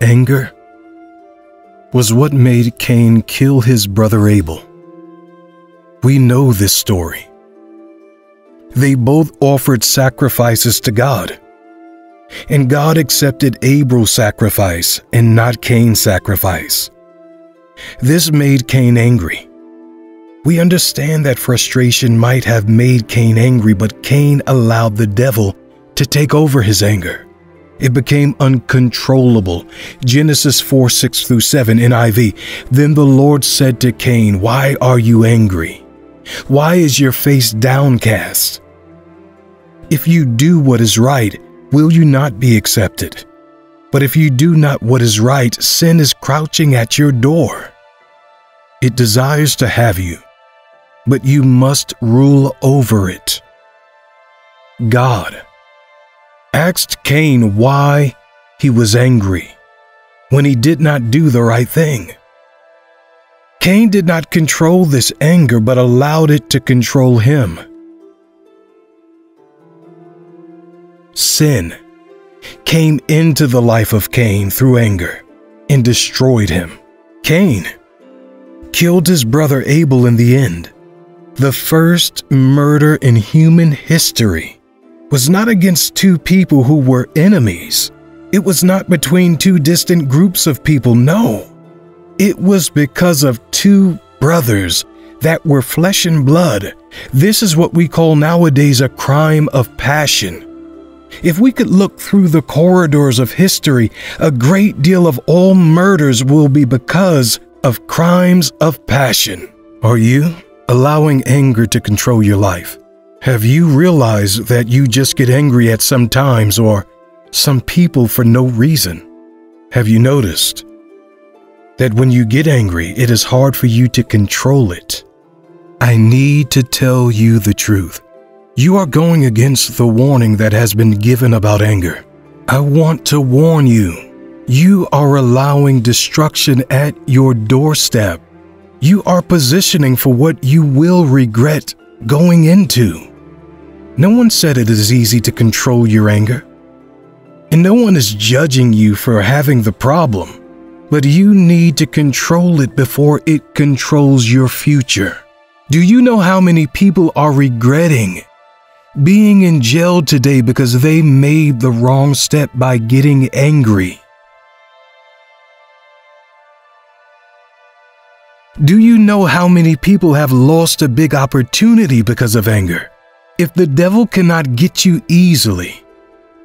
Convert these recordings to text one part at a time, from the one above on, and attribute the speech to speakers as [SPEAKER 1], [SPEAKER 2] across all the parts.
[SPEAKER 1] anger was what made Cain kill his brother Abel. We know this story. They both offered sacrifices to God. And God accepted Abel's sacrifice and not Cain's sacrifice. This made Cain angry. We understand that frustration might have made Cain angry, but Cain allowed the devil to take over his anger. It became uncontrollable. Genesis 4 6 through 7 NIV. Then the Lord said to Cain, Why are you angry? Why is your face downcast? If you do what is right, will you not be accepted? But if you do not what is right, sin is crouching at your door. It desires to have you, but you must rule over it. God asked Cain why he was angry when he did not do the right thing. Cain did not control this anger but allowed it to control him. Sin came into the life of Cain through anger and destroyed him. Cain killed his brother Abel in the end. The first murder in human history was not against two people who were enemies. It was not between two distant groups of people, no. It was because of two brothers that were flesh and blood. This is what we call nowadays a crime of passion. If we could look through the corridors of history, a great deal of all murders will be because of crimes of passion. Are you allowing anger to control your life? Have you realized that you just get angry at some times or some people for no reason? Have you noticed that when you get angry, it is hard for you to control it? I need to tell you the truth. You are going against the warning that has been given about anger. I want to warn you. You are allowing destruction at your doorstep. You are positioning for what you will regret going into. No one said it is easy to control your anger. And no one is judging you for having the problem. But you need to control it before it controls your future. Do you know how many people are regretting being in jail today because they made the wrong step by getting angry. Do you know how many people have lost a big opportunity because of anger? If the devil cannot get you easily,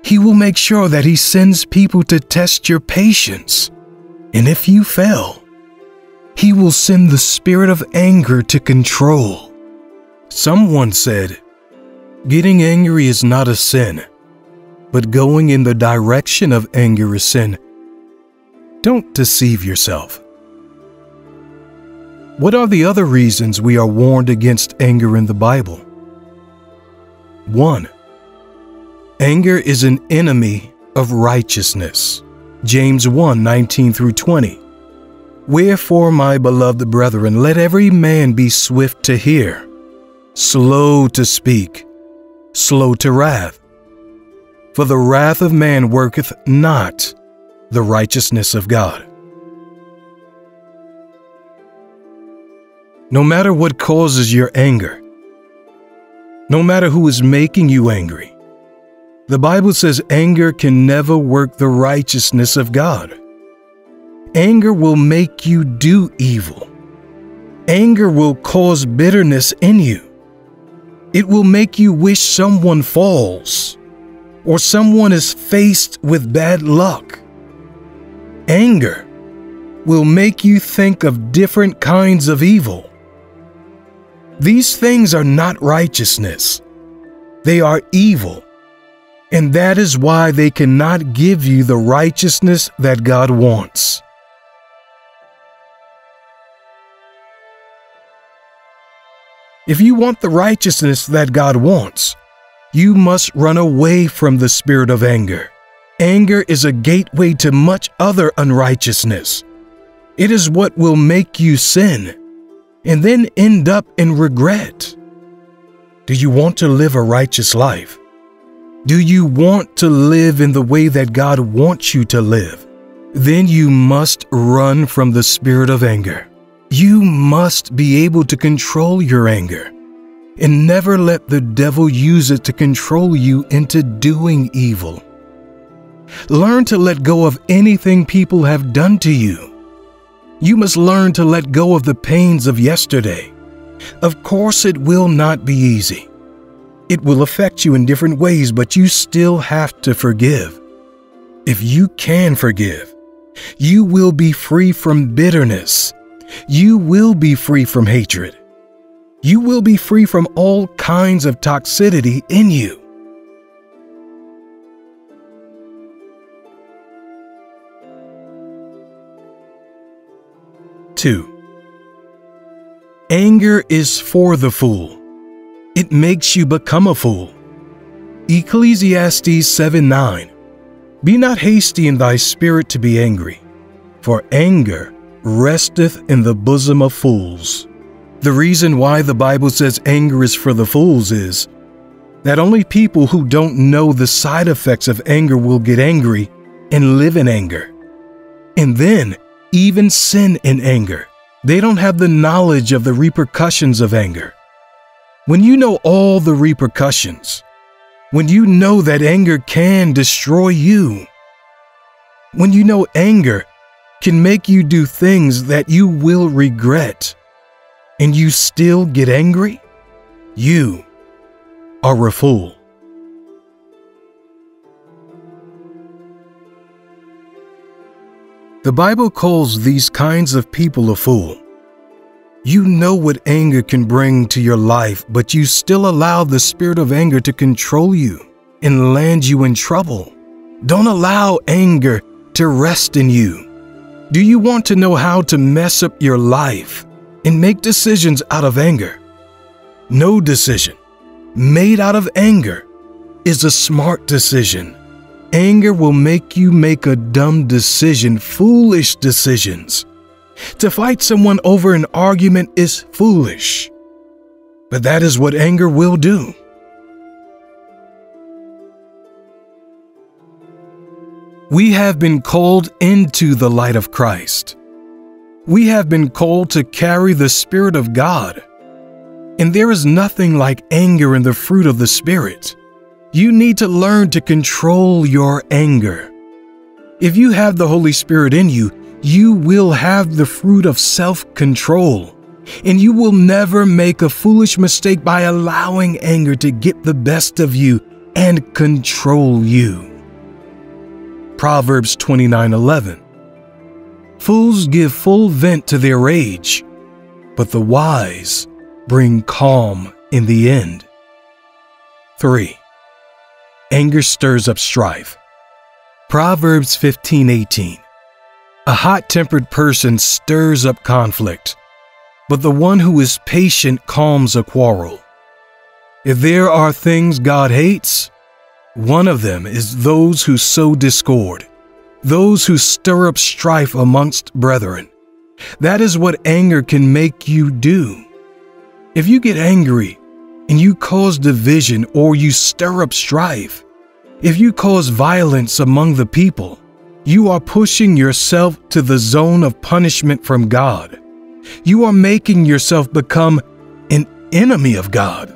[SPEAKER 1] he will make sure that he sends people to test your patience. And if you fail, he will send the spirit of anger to control. Someone said, Getting angry is not a sin, but going in the direction of anger is sin. Don't deceive yourself. What are the other reasons we are warned against anger in the Bible? 1. Anger is an enemy of righteousness. James 1 19 through 20. Wherefore, my beloved brethren, let every man be swift to hear, slow to speak, slow to wrath. For the wrath of man worketh not the righteousness of God. No matter what causes your anger, no matter who is making you angry, the Bible says anger can never work the righteousness of God. Anger will make you do evil. Anger will cause bitterness in you. It will make you wish someone falls or someone is faced with bad luck. Anger will make you think of different kinds of evil. These things are not righteousness, they are evil, and that is why they cannot give you the righteousness that God wants. If you want the righteousness that God wants, you must run away from the spirit of anger. Anger is a gateway to much other unrighteousness. It is what will make you sin and then end up in regret. Do you want to live a righteous life? Do you want to live in the way that God wants you to live? then you must run from the spirit of anger. You must be able to control your anger and never let the devil use it to control you into doing evil. Learn to let go of anything people have done to you. You must learn to let go of the pains of yesterday. Of course, it will not be easy. It will affect you in different ways, but you still have to forgive. If you can forgive, you will be free from bitterness. You will be free from hatred. You will be free from all kinds of toxicity in you. 2. Anger is for the fool. It makes you become a fool. Ecclesiastes 7 9. Be not hasty in thy spirit to be angry, for anger resteth in the bosom of fools. The reason why the Bible says anger is for the fools is that only people who don't know the side effects of anger will get angry and live in anger. And then even sin in anger. They don't have the knowledge of the repercussions of anger. When you know all the repercussions, when you know that anger can destroy you, when you know anger can make you do things that you will regret, and you still get angry, you are a fool. The Bible calls these kinds of people a fool. You know what anger can bring to your life, but you still allow the spirit of anger to control you and land you in trouble. Don't allow anger to rest in you. Do you want to know how to mess up your life and make decisions out of anger? No decision made out of anger is a smart decision. Anger will make you make a dumb decision, foolish decisions. To fight someone over an argument is foolish. But that is what anger will do. We have been called into the light of Christ. We have been called to carry the Spirit of God. And there is nothing like anger in the fruit of the Spirit. You need to learn to control your anger. If you have the Holy Spirit in you, you will have the fruit of self control, and you will never make a foolish mistake by allowing anger to get the best of you and control you. Proverbs 29:11 Fools give full vent to their rage, but the wise bring calm in the end. 3. Anger stirs up strife. Proverbs 15:18. A hot-tempered person stirs up conflict, but the one who is patient calms a quarrel. If there are things God hates, one of them is those who sow discord, those who stir up strife amongst brethren. That is what anger can make you do. If you get angry and you cause division or you stir up strife, if you cause violence among the people, you are pushing yourself to the zone of punishment from God. You are making yourself become an enemy of God.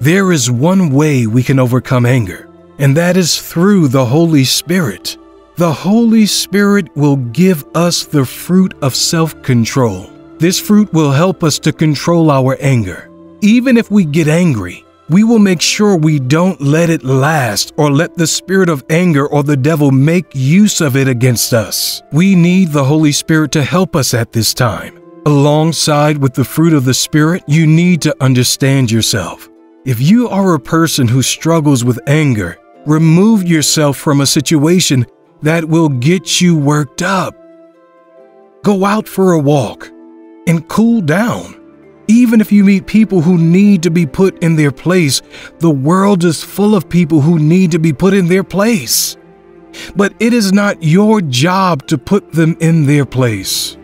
[SPEAKER 1] There is one way we can overcome anger, and that is through the Holy Spirit. The Holy Spirit will give us the fruit of self control. This fruit will help us to control our anger. Even if we get angry, we will make sure we don't let it last or let the spirit of anger or the devil make use of it against us. We need the Holy Spirit to help us at this time. Alongside with the fruit of the Spirit, you need to understand yourself. If you are a person who struggles with anger, remove yourself from a situation that will get you worked up. Go out for a walk and cool down. Even if you meet people who need to be put in their place, the world is full of people who need to be put in their place. But it is not your job to put them in their place.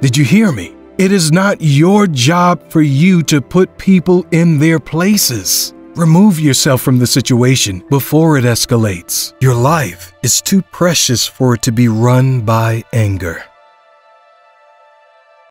[SPEAKER 1] Did you hear me? It is not your job for you to put people in their places. Remove yourself from the situation before it escalates. Your life is too precious for it to be run by anger.